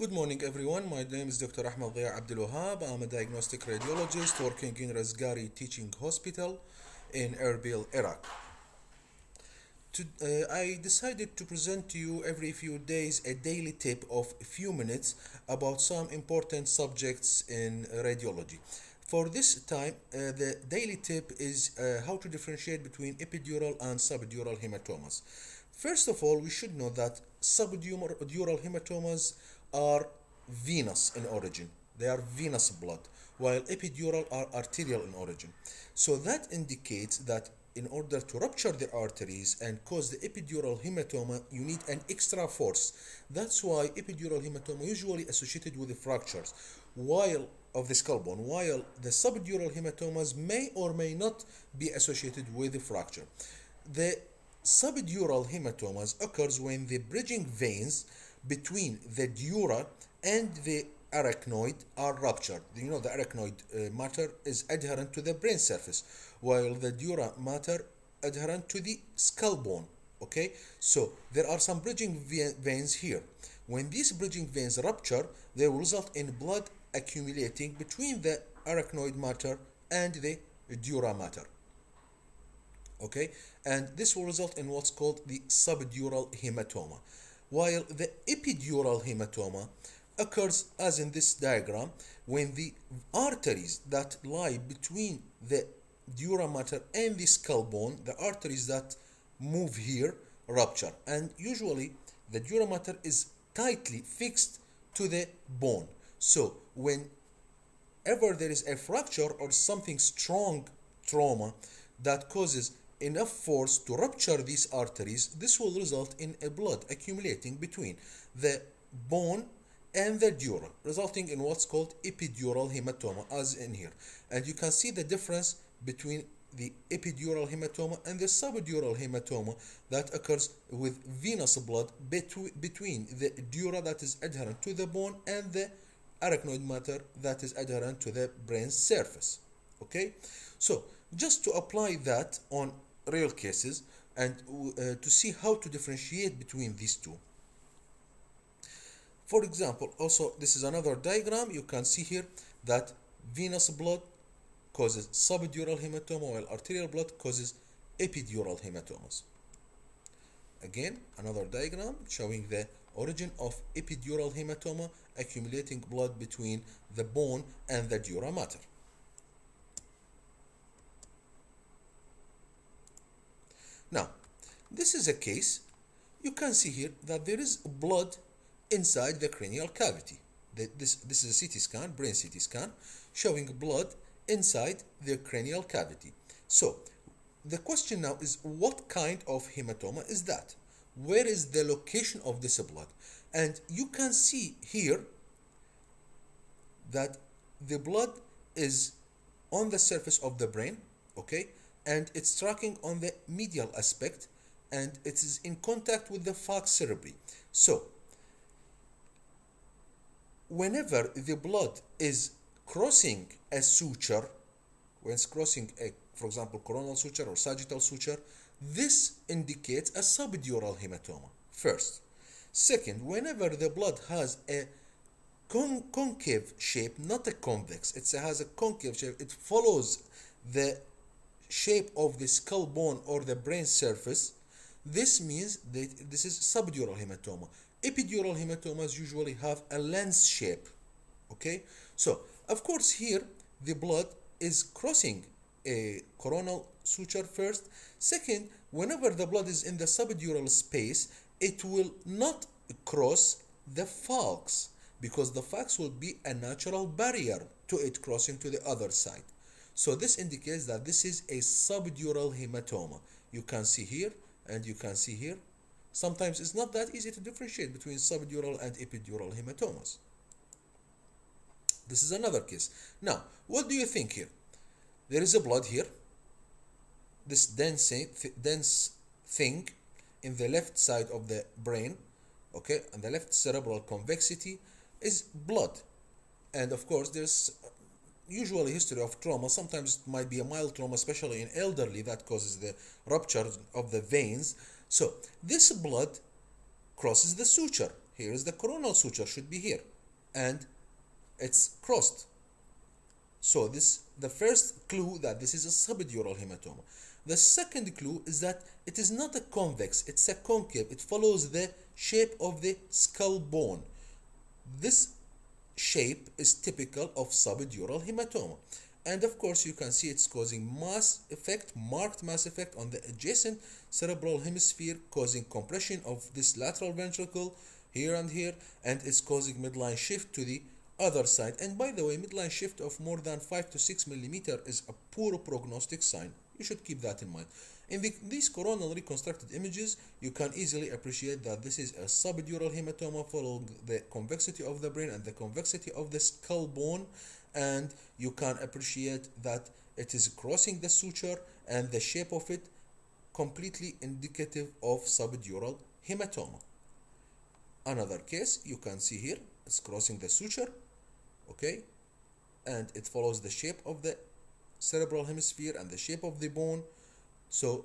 Good morning, everyone. My name is Dr. Ahmed Dia Abdulwahab. I'm a diagnostic radiologist working in Rizgary Teaching Hospital in Erbil, Iraq. To, uh, I decided to present to you every few days a daily tip of a few minutes about some important subjects in radiology. For this time, uh, the daily tip is uh, how to differentiate between epidural and subdural hematomas. First of all, we should know that subdural hematomas are venous in origin. They are venous blood, while epidural are arterial in origin. So that indicates that in order to rupture the arteries and cause the epidural hematoma, you need an extra force. That's why epidural hematoma usually associated with the fractures, while of the skull bone, while the subdural hematomas may or may not be associated with the fracture. The subdural hematomas occurs when the bridging veins between the dura and the arachnoid are ruptured. You know the arachnoid uh, mater is adherent to the brain surface, while the dura mater adherent to the skull bone. Okay, so there are some bridging veins here. When these bridging veins rupture, they will result in blood accumulating between the arachnoid mater and the dura mater. Okay, and this will result in what's called the subdural hematoma. While the epidural hematoma occurs as in this diagram when the arteries that lie between the dura mater and the skull bone, the arteries that move here, rupture. And usually the dura mater is tightly fixed to the bone. So whenever there is a fracture or something strong trauma that causes enough force to rupture these arteries, this will result in a blood accumulating between the bone and the dura, resulting in what's called epidural hematoma, as in here. And you can see the difference between the epidural hematoma and the subdural hematoma that occurs with venous blood between the dura that is adherent to the bone and the arachnoid mater that is adherent to the brain surface. Okay, so just to apply that on real cases and uh, to see how to differentiate between these two. For example, also this is another diagram. You can see here that venous blood causes subdural hematoma while arterial blood causes epidural hematomas. Again, another diagram showing the origin of epidural hematoma accumulating blood between the bone and the dura mater. Now, this is a case, you can see here that there is blood inside the cranial cavity. This, this is a CT scan, brain CT scan, showing blood inside the cranial cavity. So, the question now is what kind of hematoma is that? Where is the location of this blood? And you can see here that the blood is on the surface of the brain, okay? And it's tracking on the medial aspect and it is in contact with the falx cerebri. So, whenever the blood is crossing a suture, when it's crossing a, for example, coronal suture or sagittal suture, this indicates a subdural hematoma, first. Second, whenever the blood has a con concave shape, not a convex, it has a concave shape, it follows the shape of the skull bone or the brain surface, this means that this is subdural hematoma. Epidural hematomas usually have a lens shape. Okay, so of course here the blood is crossing a coronal suture first. Second, whenever the blood is in the subdural space, it will not cross the falx because the falx will be a natural barrier to it crossing to the other side. So this indicates that this is a subdural hematoma. You can see here and you can see here. Sometimes it's not that easy to differentiate between subdural and epidural hematomas. This is another case. Now, what do you think here? There is a blood here. This dense, dense thing in the left side of the brain, okay, and the left cerebral convexity is blood. And of course, there's usually history of trauma. Sometimes it might be a mild trauma, especially in elderly, that causes the rupture of the veins. So this blood crosses the suture. Here is the coronal suture should be here. And it's crossed. So this the first clue that this is a subdural hematoma. The second clue is that it is not a convex it's a concave. It follows the shape of the skull bone. This shape is typical of subdural hematoma. And of course you can see it's causing mass effect marked mass effect on the adjacent cerebral hemisphere causing compression of this lateral ventricle here and here and it's causing midline shift to the other side. And by the way midline shift of more than 5 to 6 millimeter is a poor prognostic sign. You should keep that in mind in the, these coronal reconstructed images you can easily appreciate that this is a subdural hematoma following the convexity of the brain and the convexity of the skull bone and you can appreciate that it is crossing the suture and the shape of it completely indicative of subdural hematoma. Another case you can see here it's crossing the suture okay and it follows the shape of the cerebral hemisphere and the shape of the bone so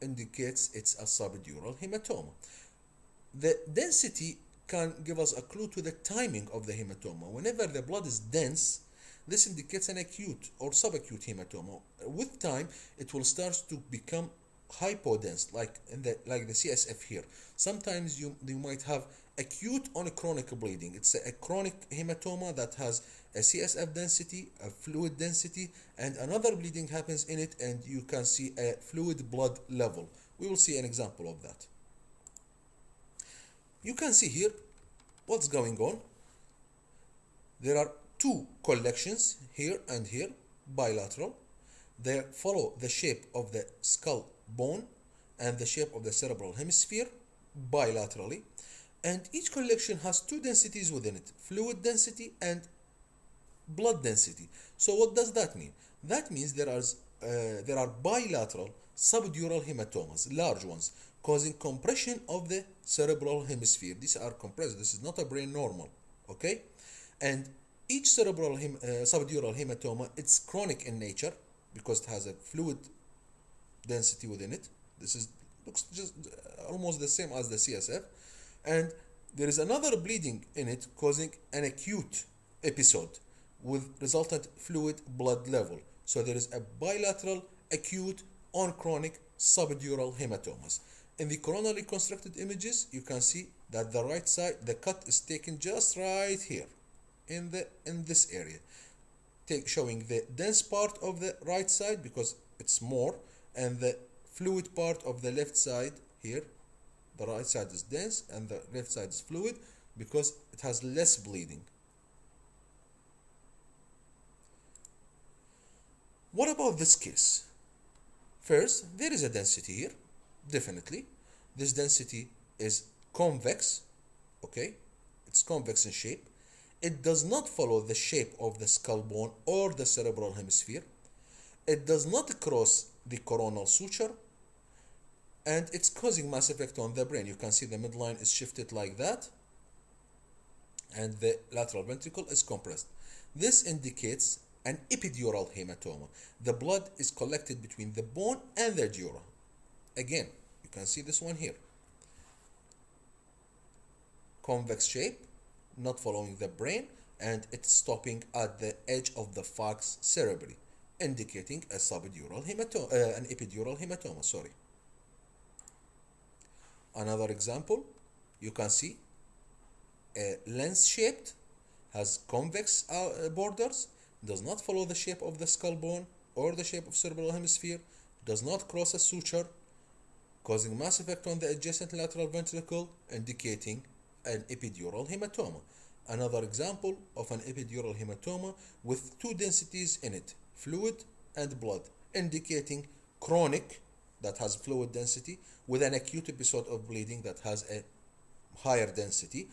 indicates it's a subdural hematoma. The density can give us a clue to the timing of the hematoma. Whenever the blood is dense this indicates an acute or subacute hematoma. With time it will start to become hypodense like in the like the CSF here. Sometimes you you might have acute on chronic bleeding. It's a, a, chronic hematoma that has a CSF density a fluid density and another bleeding happens in it and you can see a fluid blood level. We will see an example of that. You can see here what's going on. There are two collections here and here bilateral. They follow the shape of the skull bone and the shape of the cerebral hemisphere bilaterally and each collection has two densities within it fluid density and blood density. So what does that mean? That means there are uh, there are bilateral subdural hematomas large ones causing compression of the cerebral hemisphere. These are compressed. This is not a brain normal okay? And each cerebral hem, uh, subdural hematoma it's chronic in nature because it has a fluid density within it. This is looks just uh, almost the same as the CSF and there is another bleeding in it causing an acute episode with resultant fluid blood level. So there is a bilateral acute on chronic subdural hematomas. In the coronally reconstructed images you can see that the right side the cut is taken just right here in the in this area take showing the dense part of the right side because it's more and the fluid part of the left side here the right side is dense and the left side is fluid because it has less bleeding. What about this case? First there is a density here definitely. This density is convex okay? It's convex in shape. It does not follow the shape of the skull bone or the cerebral hemisphere. It does not cross the coronal suture and it's causing mass effect on the brain. You can see the midline is shifted like that and the lateral ventricle is compressed. This indicates an epidural hematoma. The blood is collected between the bone and the dura. Again you can see this one here. Convex shape not following the brain and it's stopping at the edge of the falx cerebri indicating a subdural hematoma uh, an epidural hematoma sorry. Another example you can see a lens shaped has convex uh, borders does not follow the shape of the skull bone or the shape of cerebral hemisphere does not cross a suture causing mass effect on the adjacent lateral ventricle indicating an epidural hematoma. Another example of an epidural hematoma with two densities in it fluid and blood indicating chronic that has fluid density with an acute episode of bleeding that has a higher density,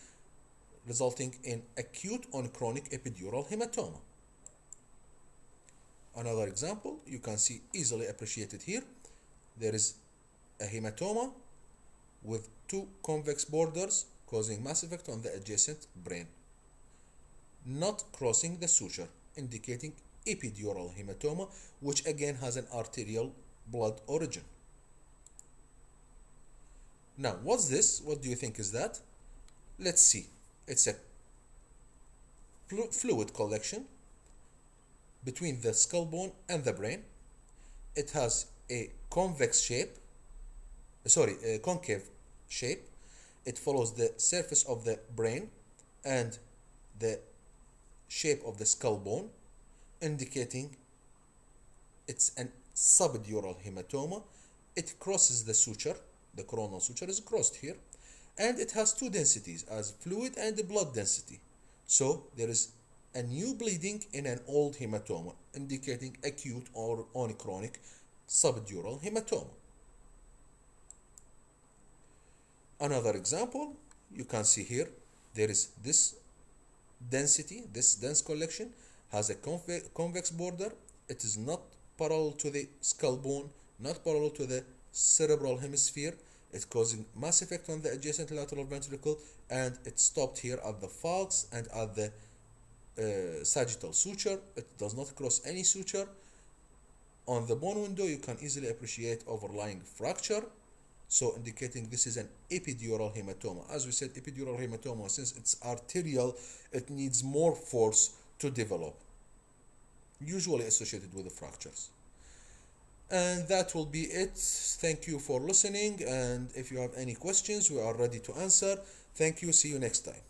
resulting in acute on chronic epidural hematoma. Another example you can see easily appreciated here. There is a hematoma with two convex borders causing mass effect on the adjacent brain. Not crossing the suture, indicating epidural hematoma, which again has an arterial blood origin. Now, what's this? What do you think is that? let's see it's a flu- fluid collection between the skull bone and the brain it has a convex shape sorry a concave shape it follows the surface of the brain and the shape of the skull bone indicating it's an subdural hematoma. It crosses the suture the coronal suture is crossed here and it has two densities as fluid and the blood density. So there is a new bleeding in an old hematoma indicating acute or on chronic subdural hematoma. Another example you can see here there is this density this dense collection has a conve- convex border. It is not parallel to the skull bone not parallel to the cerebral hemisphere. It's causing mass effect on the adjacent lateral ventricle and it stopped here at the falx and at the uh, sagittal suture. It does not cross any suture. On the bone window you can easily appreciate overlying fracture so indicating this is an epidural hematoma. As we said epidural hematoma since it's arterial it needs more force to develop usually associated with the fractures. And that will be it. Thank you for listening and if you have any questions we are ready to answer. Thank you. See you next time